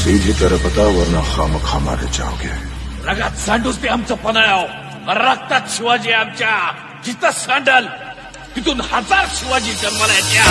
सीधी तरह बता वरना खाम खा मारे जाओगे। रगात सांडूच ते आमचं पणाव रक्तात शिवाजी आमच्या जिथं सांडल तिथून हज़ार शिवाजी जन्माला येत्या